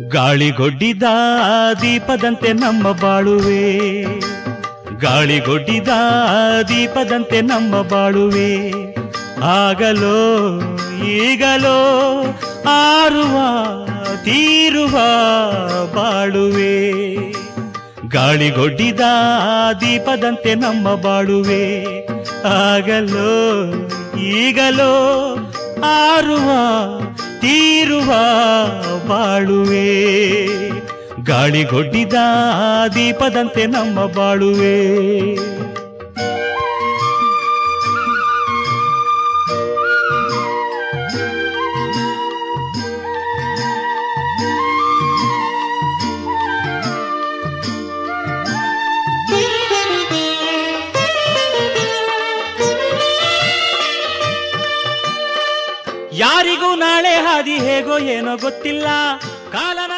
ಗಾಳಿಗೊಡ್ಡಿದ ದೀಪದಂತೆ ನಮ್ಮ ಬಾಳುವೆ. ಗಾಳಿಗೊಡ್ಡಿದ ದೀಪದಂತೆ ನಮ್ಮ ಬಾಳುವೆ. ಆಗಲೋ, ಈಗಲೋ, ಆರುವ, ತೀರುವ ಬಾಳುವೆ. ಗಾಳಿಗೊಡ್ಡಿದ ದೀಪದಂತೆ ನಮ್ಮ ಬಾಳುವೆ. ಆಗಲೋ, ಈಗಲೋ, ಆರುವ ಬಾಳುವೆ. ಗಾಳಿಗೊಡ್ಡಿದ ದೀಪದಂತೆ ನಮ್ಮ ಬಾಳುವೆ. ಯಾರಿಗೂ ನಾಳೆ ಹಾದಿ ಹೇಗೋ ಏನೋ ಗೊತ್ತಿಲ್ಲ. ಕಾಲನ